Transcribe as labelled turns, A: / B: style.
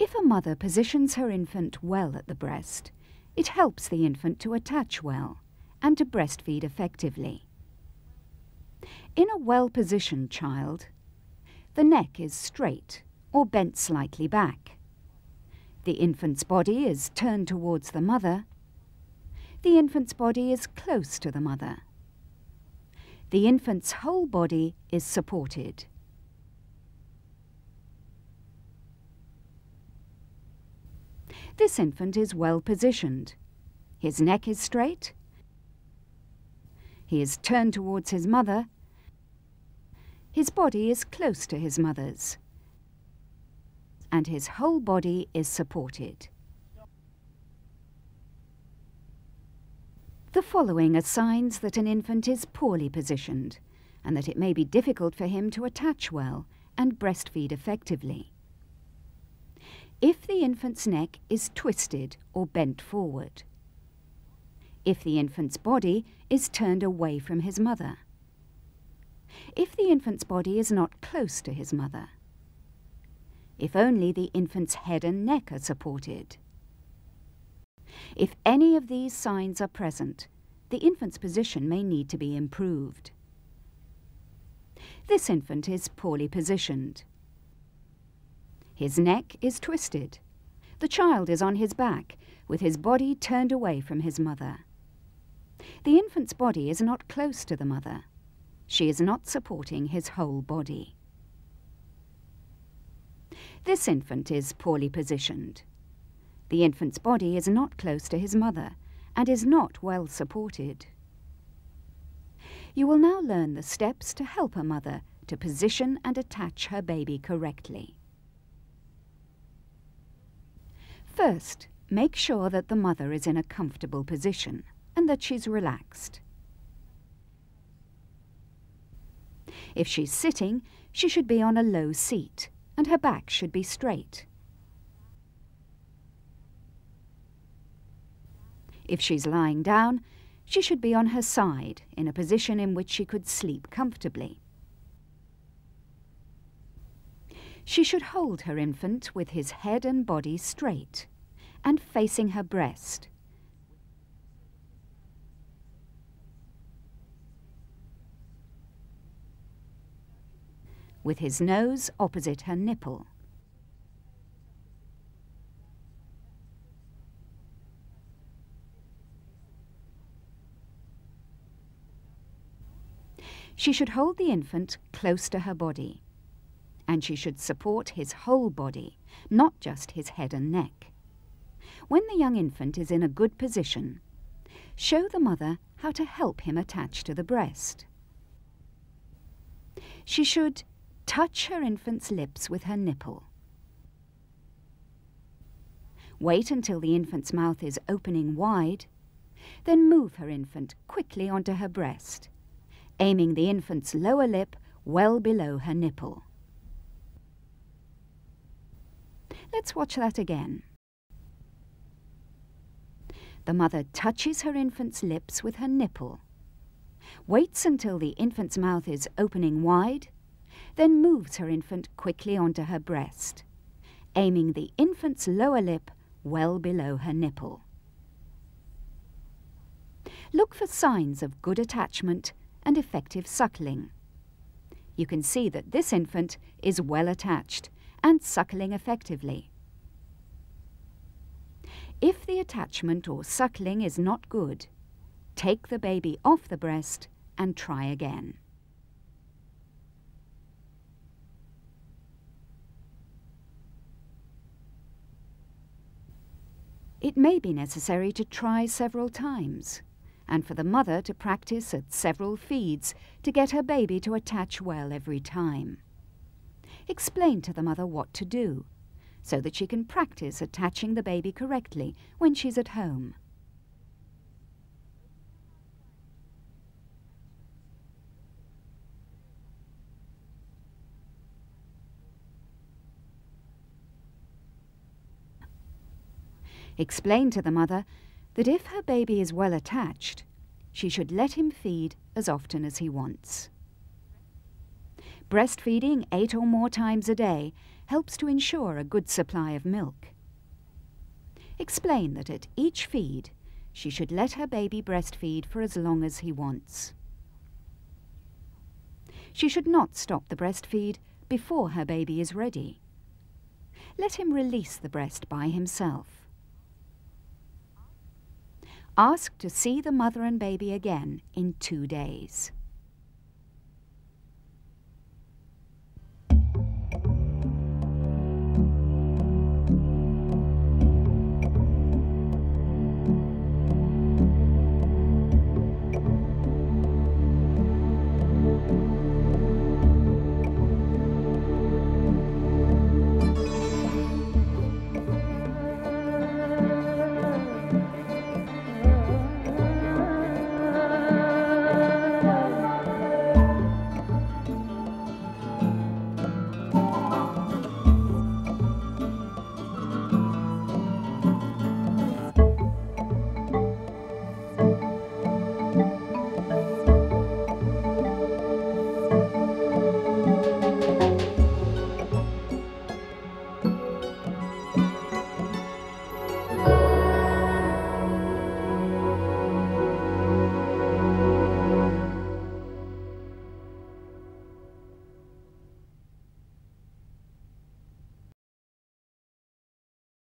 A: If a mother positions her infant well at the breast, it helps the infant to attach well and to breastfeed effectively. In a well-positioned child, the neck is straight or bent slightly back. The infant's body is turned towards the mother. The infant's body is close to the mother. The infant's whole body is supported. This infant is well positioned. His neck is straight. He is turned towards his mother. His body is close to his mother's. And his whole body is supported. The following are signs that an infant is poorly positioned and that it may be difficult for him to attach well and breastfeed effectively. Infant's neck is twisted or bent forward. If the infant's body is turned away from his mother. If the infant's body is not close to his mother. If only the infant's head and neck are supported. If any of these signs are present, the infant's position may need to be improved. This infant is poorly positioned. His neck is twisted. The child is on his back, with his body turned away from his mother. The infant's body is not close to the mother. She is not supporting his whole body. This infant is poorly positioned. The infant's body is not close to his mother and is not well supported. You will now learn the steps to help a mother to position and attach her baby correctly. First, make sure that the mother is in a comfortable position and that she's relaxed. If she's sitting, she should be on a low seat and her back should be straight. If she's lying down, she should be on her side in a position in which she could sleep comfortably. She should hold her infant with his head and body straight and facing her breast. With his nose opposite her nipple. She should hold the infant close to her body, and she should support his whole body, not just his head and neck. When the young infant is in a good position, show the mother how to help him attach to the breast. She should touch her infant's lips with her nipple. Wait until the infant's mouth is opening wide, then move her infant quickly onto her breast aiming the infant's lower lip well below her nipple. Let's watch that again. The mother touches her infant's lips with her nipple, waits until the infant's mouth is opening wide, then moves her infant quickly onto her breast, aiming the infant's lower lip well below her nipple. Look for signs of good attachment and effective suckling. You can see that this infant is well attached and suckling effectively. If the attachment or suckling is not good, take the baby off the breast and try again. It may be necessary to try several times and for the mother to practice at several feeds to get her baby to attach well every time. Explain to the mother what to do so that she can practice attaching the baby correctly when she's at home. Explain to the mother that if her baby is well attached, she should let him feed as often as he wants. Breastfeeding eight or more times a day helps to ensure a good supply of milk. Explain that at each feed, she should let her baby breastfeed for as long as he wants. She should not stop the breastfeed before her baby is ready. Let him release the breast by himself. Ask to see the mother and baby again in two days.